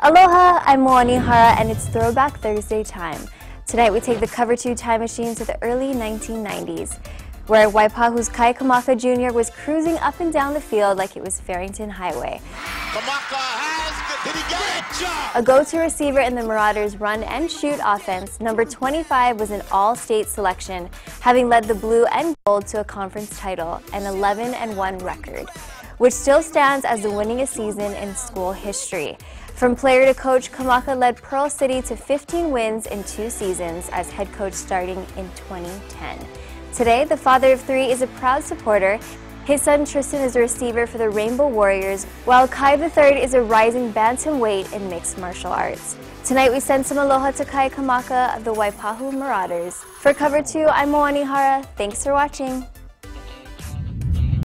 Aloha, I'm Moani Hara and it's Throwback Thursday time. Tonight we take the Cover 2 time machine to the early 1990s, where Waipahu's Kai Kamaka Jr. was cruising up and down the field like it was Farrington Highway. Kamaka has, did he get it? A go-to receiver in the Marauders' run and shoot offense, number 25 was an all-state selection, having led the blue and gold to a conference title, an 11 and 1 record, which still stands as the winningest season in school history. From player to coach, Kamaka led Pearl City to 15 wins in two seasons as head coach starting in 2010. Today, the father of three is a proud supporter. His son Tristan is a receiver for the Rainbow Warriors, while Kai III is a rising bantamweight in mixed martial arts. Tonight we send some aloha to Kai Kamaka of the Waipahu Marauders. For Cover 2, I'm Moani Hara. Thanks for watching.